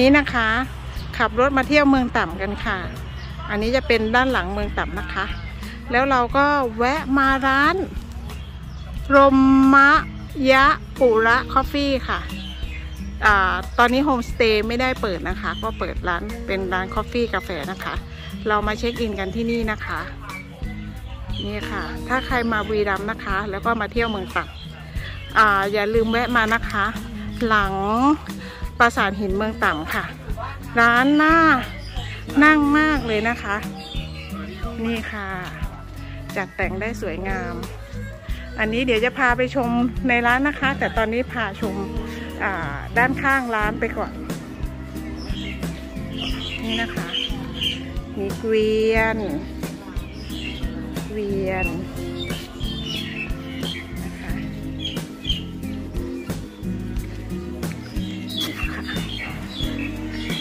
นี้นะคะ ขับรถมาเที่ยวเมืองต่ำกันค่ะ อันนี้จะเป็นด้านหลังเมืองต่ำนะคะ แล้วเราก็แวะมาร้านรมมะยะปุระคอฟฟี่ค่ะอตอนนี้โฮมสเตย์ไม่ได้เปิดนะคะ ก็เปิดร้านเป็นร้าน coffee กาแฟนะคะ เรามาเช็คอินกันที่นี่นะคะ นี่ค่ะ ถ้าใครมาบุรีรัมย์นะคะ แล้วก็มาเที่ยวเมืองต่ำออย่าลืมแวะมานะคะ หลัง ปราสาทหินเมืองต่ำค่ะ ร้านหน้านั่งมากเลยนะคะ นี่ค่ะ จัดแต่งได้สวยงาม อันนี้เดี๋ยวจะพาไปชมในร้านนะคะ แต่ตอนนี้พาชมาด้านข้างร้านไปก่อน นี่นะคะ มีเกวียน เกวียน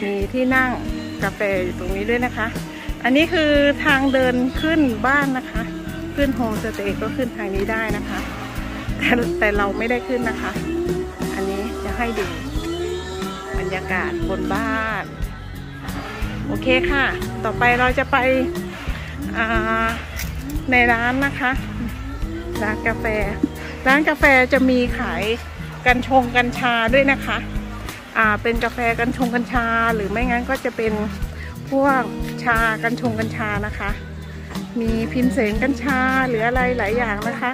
มีที่นั่งกาแฟอยู่ตรงนี้ด้วยนะคะ อันนี้คือทางเดินขึ้นบ้านนะคะ ขึ้นโฮมสเตย์ก็ขึ้นทางนี้ได้นะคะ แต่แต่เราไม่ได้ขึ้นนะคะ อันนี้จะให้ดูบรรยากาศบนบ้าน โอเคค่ะ ต่อไปเราจะไปในร้านนะคะ ร้านกาแฟ ร้านกาแฟจะมีขายกัญชงกัญชาด้วยนะคะ เป็นกาแฟกัญชงกัญชา หรือไม่งั้นก็จะเป็นพวกชากัญชงกัญชานะคะ มีพิมพ์เสนกัญชาหรืออะไรหลายอย่างนะคะ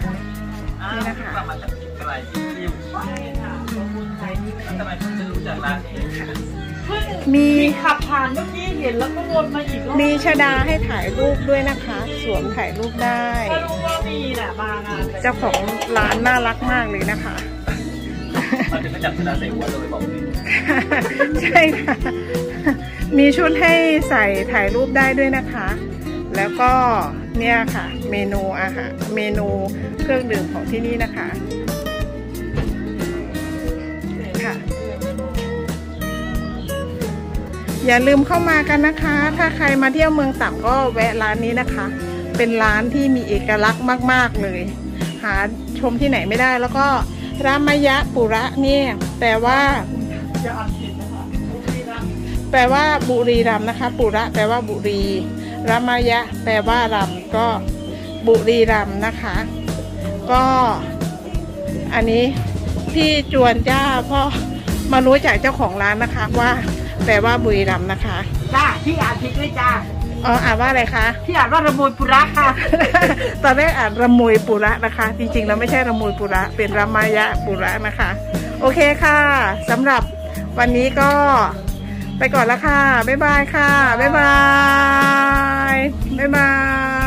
นี่นะคะมาจากไกลที่อยู่ทำไมเพิ่งจะรู้จักร้านนี้มีมีขับผ่านเมื่อกี้เห็นแล้วก็วนมาอีกรอบมีชดาให้ถ่ายรูปด้วยนะคะ สวมถ่ายรูปได้ถ้ารู้ว่ามีแหละมางานเจ้าของร้านน่ารักมากเลยนะคะมาถึง ก็จับชนะใส่หัวเลยบอกเลยใช่ค่ะ มีชุดให้ใส่ถ่ายรูปได้ด้วยนะคะ แล้วก็เนี่ยค่ะ เมนูอาหารเมนูเครื่องดื่มของที่นี่นะคะค่ะ อย่าลืมเข้ามากันนะคะ ถ้าใครมาเที่ยวเมืองต่ำก็แวะร้านนี้นะคะ เป็นร้านที่มีเอกลักษณ์มาก ๆเลย หาชมที่ไหนไม่ได้แล้วก็ รามยะปุระเนี่ยแปลว่าจะอ่านผิดนะคะแปลว่าบุรีรัมนะคะ ปุระแปลว่าบุรีรามายะ แปลว่ารำก็บุรีรัมนะคะ ก็ อันนี้พี่จวนจ้าพ่อมารู้จากเจ้าของร้านนะคะว่า แปลว่าบุรีรัมนะคะ จ้าที่อ่านผิดด้วยจ้า อ๋ออ่านว่าอะไรคะที่อ่านว่าระมวยปุระค่ะ ตอนแรกอ่านระมวยปุระนะคะ จริงๆแล้วไม่ใช่ระมวยปุระ เป็นรามายะปุระนะคะ โอเคค่ะสำหรับวันนี้ก็ไปก่อนละค่ะ บ๊ายบายค่ะ บ๊ายบาย บ๊ายบาย